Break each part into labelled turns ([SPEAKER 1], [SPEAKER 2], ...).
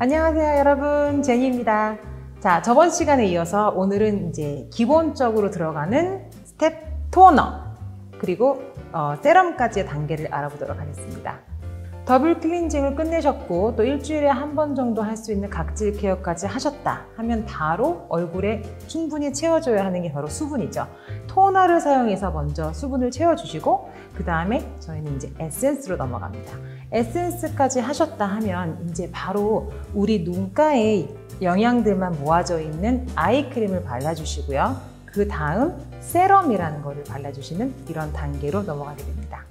[SPEAKER 1] 안녕하세요 여러분. 제니입니다. 자 저번 시간에 이어서 오늘은 이제 기본적으로 들어가는 스텝 토너 그리고 어, serum까지의 단계를 알아보도록 하겠습니다. 더블 클렌징을 끝내셨고 또 일주일에 한 번 정도 할 수 있는 각질 care까지 하셨다 하면 바로 얼굴에 충분히 채워줘야 하는 게 바로 수분이죠 토너를 사용해서 먼저 수분을 채워주시고 그 다음에 저희는 이제 에센스로 넘어갑니다 에센스까지 하셨다 하면 이제 바로 우리 눈가에 영양들만 모아져 있는 아이크림을 발라주시고요. 그 다음 serum이라는 것을 발라주시는 이런 단계로 넘어가게 됩니다.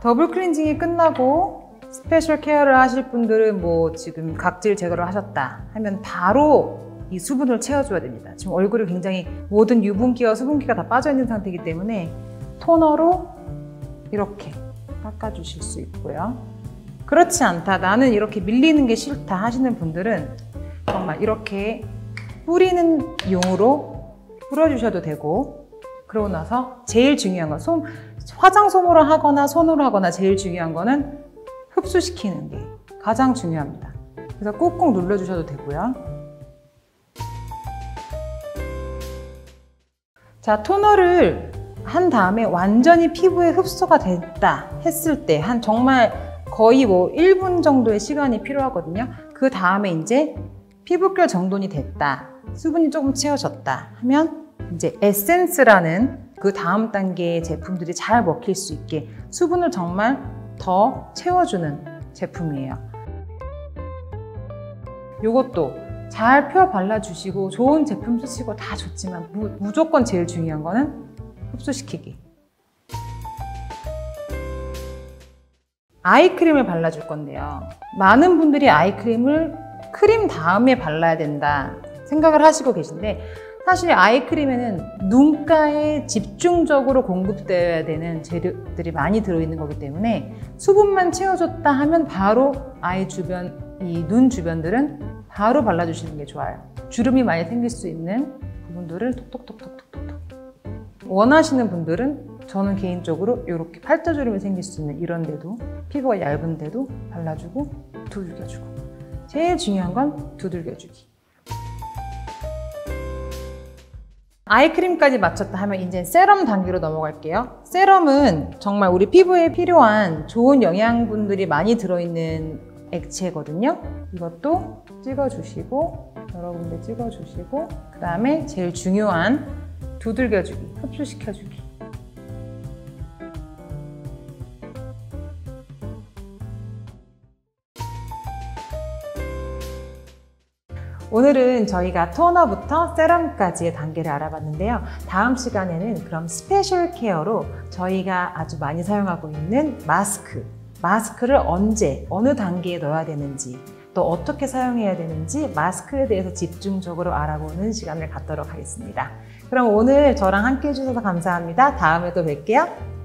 [SPEAKER 1] 더블 클렌징이 끝나고 special care를 하실 분들은 뭐 지금 각질 제거를 하셨다 하면 바로 이 수분을 채워줘야 됩니다. 지금 얼굴에 굉장히 모든 유분기와 수분기가 다 빠져있는 상태이기 때문에 토너로 이렇게 닦아주실 수 있고요. 그렇지 않다, 나는 이렇게 밀리는 게 싫다 하시는 분들은 정말 이렇게 뿌리는 용으로 뿌려주셔도 되고 그러고 나서 제일 중요한 건 손, 화장 솜으로 하거나 손으로 하거나 제일 중요한 거는 흡수시키는 게 가장 중요합니다. 그래서 꾹꾹 눌러주셔도 되고요. 자, 토너를 한 다음에 완전히 피부에 흡수가 됐다 했을 때 한 정말 거의 뭐 1분 정도의 시간이 필요하거든요. 그 다음에 이제 피부결 정돈이 됐다. 수분이 조금 채워졌다 하면 이제 에센스라는 그 다음 단계의 제품들이 잘 먹힐 수 있게 수분을 정말 더 채워주는 제품이에요. 이것도 잘 펴 발라주시고 좋은 제품 쓰시고 다 좋지만 무, 무조건 제일 중요한 거는 흡수시키기. 아이크림을 발라줄 건데요. 많은 분들이 아이크림을 크림 다음에 발라야 된다 생각을 하시고 계신데 사실 아이크림에는 눈가에 집중적으로 공급되어야 되는 재료들이 많이 들어있는 거기 때문에 수분만 채워줬다 하면 바로 아이 주변, 이 눈 주변들은 바로 발라주시는 게 좋아요. 주름이 많이 생길 수 있는 부분들을 톡톡톡톡톡톡 원하시는 분들은 저는 개인적으로 이렇게 팔자주름이 생길 수 있는 이런 데도 피부가 얇은 데도 발라주고 두들겨주고. 제일 중요한 건 두들겨주기. 아이크림까지 마쳤다 하면 이제 세럼 단계로 넘어갈게요. 세럼은 정말 우리 피부에 필요한 좋은 영양분들이 많이 들어있는 액체거든요 이것도 찍어주시고 여러 군데 찍어주시고 그 다음에 제일 중요한 두들겨주기, 흡수시켜주기. 오늘은 저희가 토너부터 serum까지의 단계를 알아봤는데요. 다음 시간에는 그럼 special care로 저희가 아주 많이 사용하고 있는 마스크, 마스크를 언제, 어느 단계에 넣어야 되는지, 또 어떻게 사용해야 되는지 마스크에 대해서 집중적으로 알아보는 시간을 갖도록 하겠습니다. 그럼 오늘 저랑 함께 해주셔서 감사합니다. 다음에 또 뵐게요.